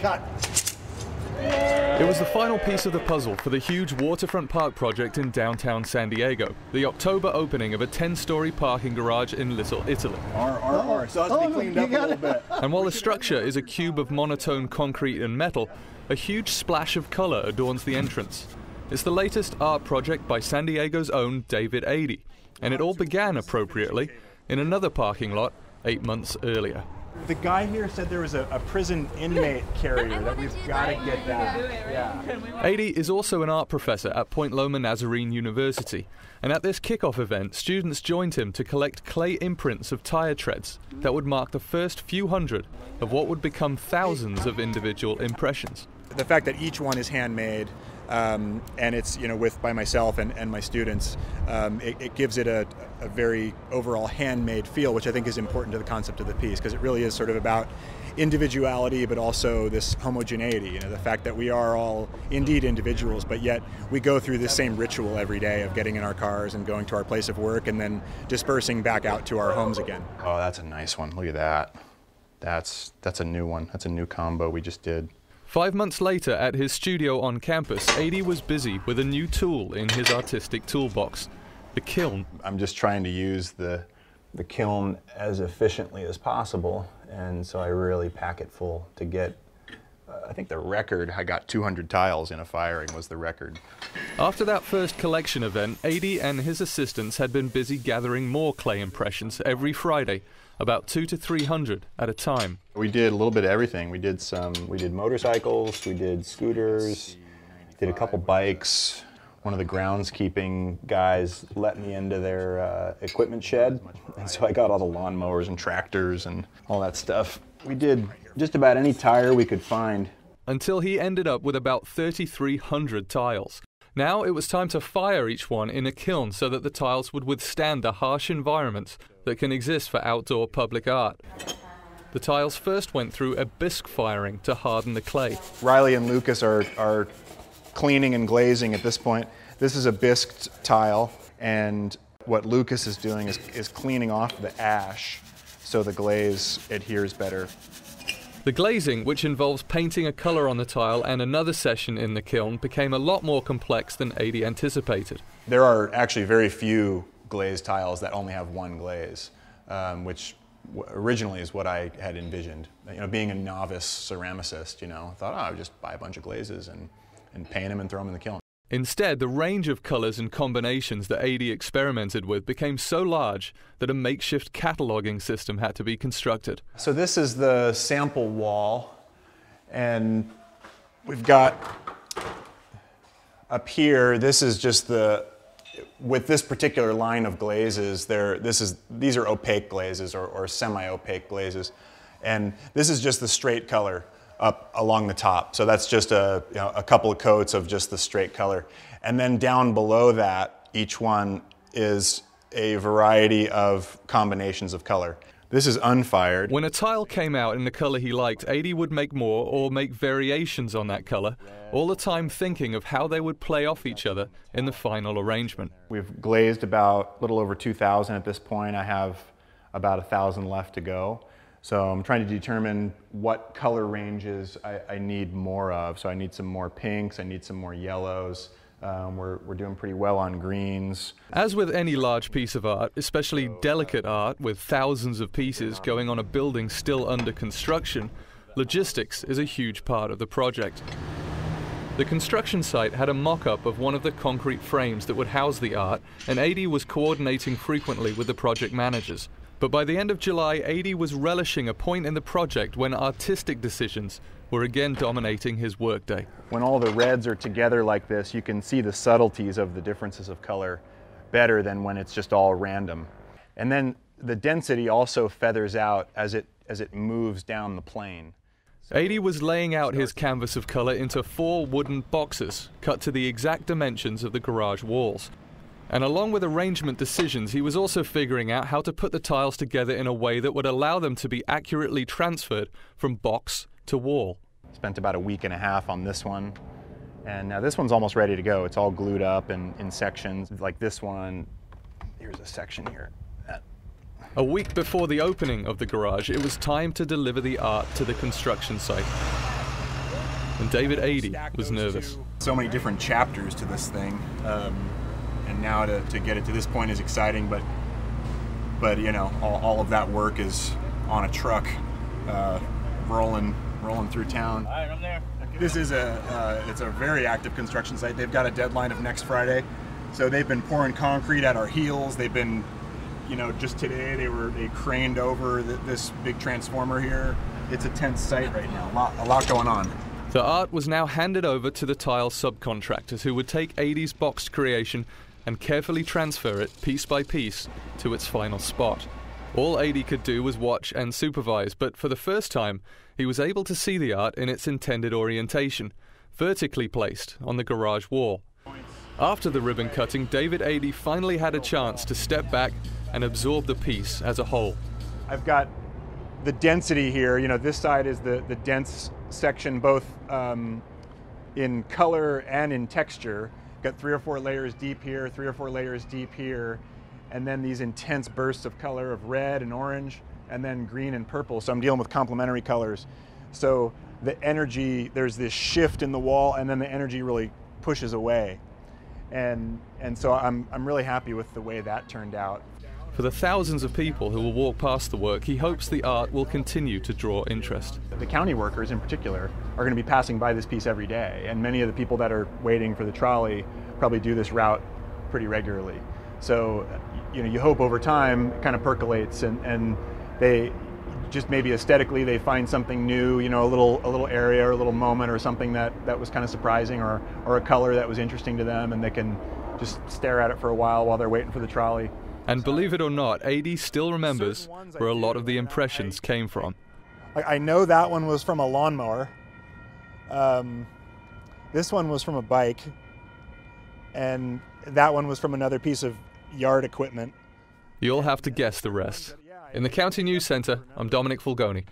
Cut. It was the final piece of the puzzle for the huge waterfront park project in downtown San Diego, the October opening of a 10 story parking garage in Little Italy. R, R, R. So it has to Oh, cleaned up a little bit. And while the structure is a cube of monotone concrete and metal, a huge splash of color adorns the entrance. It's the latest art project by San Diego's own David Adey, and it all began appropriately in another parking lot eight months earlier. The guy here said there was a, a prison inmate carrier that we've got to get that. Yeah. Adey is also an art professor at Point Loma Nazarene University, and at this kickoff event, students joined him to collect clay imprints of tire treads that would mark the first few hundred of what would become thousands of individual impressions. The fact that each one is handmade um, and it's you know with by myself and, and my students, um, it, it gives it a, a very overall handmade feel, which I think is important to the concept of the piece because it really is sort of about individuality, but also this homogeneity. You know, the fact that we are all indeed individuals, but yet we go through the same ritual every day of getting in our cars and going to our place of work and then dispersing back out to our homes again. Oh, that's a nice one. Look at that. That's that's a new one. That's a new combo we just did. Five months later, at his studio on campus, Adey was busy with a new tool in his artistic toolbox the kiln. I'm just trying to use the the kiln as efficiently as possible, and so I really pack it full to get. Uh, I think the record I got 200 tiles in a firing was the record. After that first collection event, Adey and his assistants had been busy gathering more clay impressions every Friday, about two to three hundred at a time. We did a little bit of everything. We did some. We did motorcycles. We did scooters. Did a couple bikes. One of the groundskeeping guys let me into their uh, equipment shed, and so I got all the lawnmowers and tractors and all that stuff. We did just about any tire we could find. until he ended up with about 3,300 tiles. Now it was time to fire each one in a kiln so that the tiles would withstand the harsh environments that can exist for outdoor public art. The tiles first went through a bisque firing to harden the clay. Riley and Lucas are, are cleaning and glazing at this point. This is a bisqued tile, and what Lucas is doing is, is cleaning off the ash so the glaze adheres better. The glazing, which involves painting a color on the tile and another session in the kiln, became a lot more complex than Adey anticipated. There are actually very few glazed tiles that only have one glaze, um, which originally is what I had envisioned. You know, being a novice ceramicist, you know, I thought, oh, I would just buy a bunch of glazes and, and paint them and throw them in the kiln. Instead, the range of colors and combinations that Adey experimented with became so large that a makeshift cataloging system had to be constructed. So this is the sample wall, and we've got up here. This is just the with this particular line of glazes. There, this is these are opaque glazes or, or semi-opaque glazes, and this is just the straight color up along the top. So that's just a you know, a couple of coats of just the straight color, and then down below that, each one is a variety of combinations of color. This is unfired. When a tile came out in the color he liked, Adey would make more or make variations on that color, all the time thinking of how they would play off each other in the final arrangement. We've glazed about a little over 2,000 at this point. I have about a 1,000 left to go. So I'm trying to determine what color ranges I, I need more of. So I need some more pinks, I need some more yellows. Um, we're, we're doing pretty well on greens. As with any large piece of art, especially delicate art with thousands of pieces going on a building still under construction, logistics is a huge part of the project. The construction site had a mock up of one of the concrete frames that would house the art, and Adey was coordinating frequently with the project managers. But by the end of July, Adey was relishing a point in the project when artistic decisions were again dominating his workday. When all the reds are together like this, you can see the subtleties of the differences of color better than when it's just all random. And then the density also feathers out as it, as it moves down the plane. Adey was laying out his canvas of color into four wooden boxes, cut to the exact dimensions of the garage walls. And along with arrangement decisions, he was also figuring out how to put the tiles together in a way that would allow them to be accurately transferred from box to wall. Spent about a week and a half on this one. And now this one's almost ready to go. It's all glued up and in sections. Like this one, here's a section here. That- A week before the opening of the garage, it was time to deliver the art to the construction site. and David Adey was nervous. So many different chapters to this thing, um, and now to, to get it to this point is exciting, but but you know all, all of that work is on a truck, uh, rolling rolling through town. All right, I'm there. This is a uh, it's a very active construction site. They've got a deadline of next Friday, so they've been pouring concrete at our heels. They've been, you know, just today they were they craned over th- this big transformer here. It's a tense site right now. A lot, a lot going on. The art was now handed over to the tile subcontractors who would take Adey's boxed creation and carefully transfer it piece by piece to its final spot. All Adey could do was watch and supervise, but for the first time, he was able to see the art in its intended orientation, vertically placed on the garage wall. After the ribbon cutting, David Adey finally had a chance to step back and absorb the piece as a whole. I've got the density here. You know, this side is the, the dense section, both um, in color and in texture. Got three or four layers deep here, three or four layers deep here, and then these intense bursts of color of red and orange, and then green and purple. So I'm dealing with complementary colors. So the energy, there's this shift in the wall, and then the energy really pushes away. And, and so I'm, I'm really happy with the way that turned out. For the thousands of people who will walk past the work, he hopes the art will continue to draw interest. The county workers, in particular, are going to be passing by this piece every day, and many of the people that are waiting for the trolley probably do this route pretty regularly. So, you know, you hope over time it kind of percolates, and, and they just maybe aesthetically they find something new, you know, a little a little area or a little moment or something that that was kind of surprising, or or a color that was interesting to them, and they can just stare at it for a while while they're waiting for the trolley. And believe it or not, Adey still remembers where a lot of the impressions came from. I, I know that one was from a lawnmower. Um, this one was from a bike, and that one was from another piece of yard equipment. You'll have to guess the rest. In the County News Centre, I'm Dominic Fulgoni.